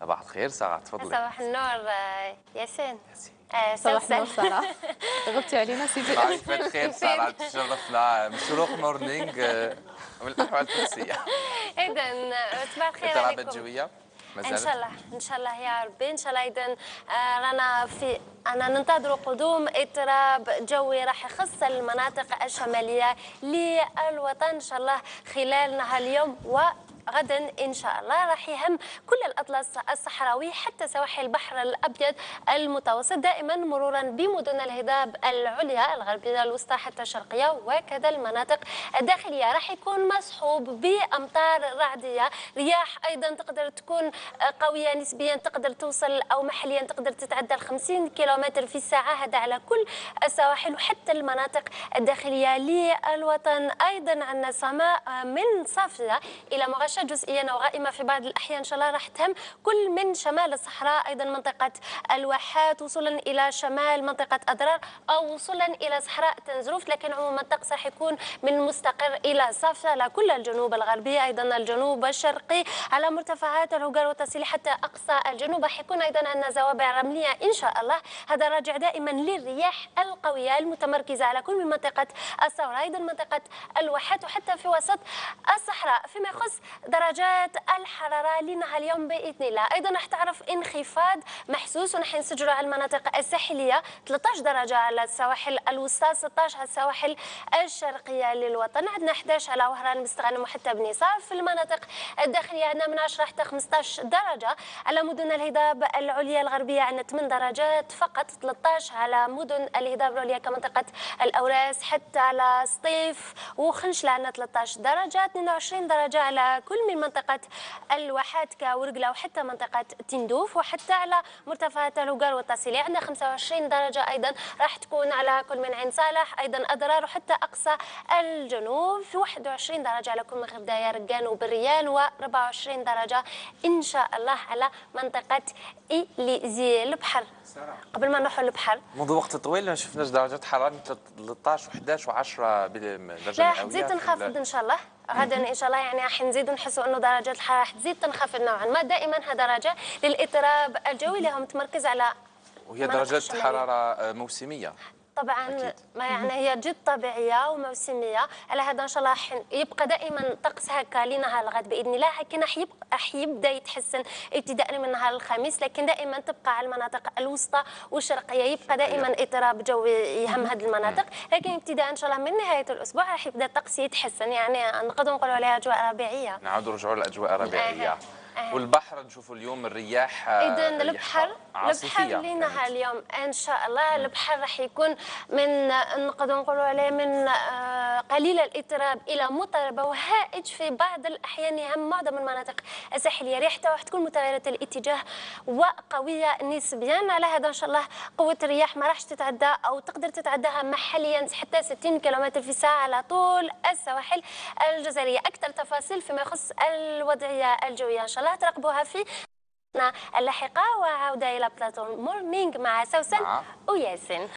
صباح الخير ساره تفضلي. صباح النور آه، ياسين. ياسين. آه، صباح. النور سارة. غبتي علينا سيدي صباح الخير سارة؟ تشرفنا من شروق مورنينغ آه، من الأحوال الطقسيه اذا آه، صباح الخير عليكم. إن شاء الله إن شاء الله يا ربي. إن شاء الله اذا رانا في أنا ننتظر قدوم اضطراب جوي راح يخص المناطق الشمالية للوطن. إن شاء الله خلال نهار اليوم و غدا إن شاء الله. راح يهم كل الأطلس الصحراوي حتى سواحل البحر الأبيض المتوسط دائما مرورا بمدن الهضاب العليا الغربية الوسطى حتى الشرقية وكذا المناطق الداخلية. راح يكون مصحوب بأمطار رعدية. رياح أيضا تقدر تكون قوية نسبيا تقدر توصل أو محليا تقدر تتعدى ال 50 كيلومتر في الساعة. هذا على كل السواحل وحتى المناطق الداخلية للوطن. أيضا عندنا سماء من صافيه إلى جزئيا أو غائمه في بعض الأحيان إن شاء الله راح تهم كل من شمال الصحراء أيضا منطقة الواحات وصولا إلى شمال منطقة أضرار أو وصولا إلى صحراء تنزروف لكن عموما الطقس راح يكون من مستقر إلى صافيه على كل الجنوب الغربي أيضا الجنوب الشرقي على مرتفعات الهوغار والتصيل حتى أقصى الجنوب. راح يكون أيضا عندنا زوابع رملية إن شاء الله. هذا راجع دائما للرياح القوية المتمركزة على كل من منطقة الثورة أيضا منطقة الواحات وحتى في وسط الصحراء. فيما يخص درجات الحرارة لنهار اليوم بإذن الله. أيضا راح تعرف انخفاض محسوس ونحن نسجلوا على المناطق الساحلية 13 درجة على السواحل الوسطى 16 على السواحل الشرقية للوطن. عندنا 11 على وهران مستغانم وحتى بني صاف في المناطق الداخلية عندنا من 10 حتى 15 درجة على مدن الهضاب العليا الغربية. عندنا 8 درجات فقط 13 على مدن الهضاب العليا كمنطقة الأوراس حتى على سطيف وخنشلة عندنا 13 درجة 22 درجة على كل من منطقة الواحات كورقلة وحتى منطقة تندوف وحتى على مرتفعات الهوغار والتصيلي عندنا 25 درجة أيضا راح تكون على كل من عين صالح أيضا اضرار وحتى أقصى الجنوب. 21 درجة على كل من غردايه رقان وبريان و24 درجة إن شاء الله على منطقة إليزي البحر قبل ما نروحوا البحر منذ وقت طويل ما شفناش درجات حرارة 13 و11 و10 درجة لا في تنخفض إن شاء الله. غدا إن شاء الله يعني راح نزيدوا نحسوا إنه درجات الحراره حتزيد تنخفض نوعا ما دائما راجع للاضطراب الجوي اللي هو متمركز على وهي درجات. حرارة موسمية طبعا أكيد. ما يعني هي جد طبيعية وموسمية. على هذا إن شاء الله يبقى دائما طقس هكا لنهار الغد بإذن الله. لكن راح يبقى راح يبدأ يتحسن ابتداء من نهار الخميس لكن دائما تبقى على المناطق الوسطى والشرقية. يبقى دائما اضطراب جوي يهم هذه المناطق. لكن ابتداء إن شاء الله من نهاية الأسبوع راح يبدأ الطقس يتحسن. يعني نقدر نقولوا عليها أجواء ربيعية. نعود رجوع الاجواء. أها. والبحر نشوفوا اليوم الرياح آه، اذا البحر البحر لنا كانت. اليوم إن شاء الله. البحر راح يكون من نقدر نقولوا عليه من آه، قليل الاضطراب إلى مضطرب وهائج في بعض الأحيان يهم معظم المناطق الساحلية. ريحتها راح تكون متغيرة الاتجاه وقوية نسبيا على هذا إن شاء الله قوة الرياح ما راحش تتعدى أو تقدر تتعداها محليا حتى 60 كم في الساعة على طول السواحل الجزائريه أكثر تفاصيل فيما يخص الوضعية الجوية إن شاء الله تراقبوها في اللاحقة وعودة إلى بلاطون مورنينغ مع سوسن مع وياسين.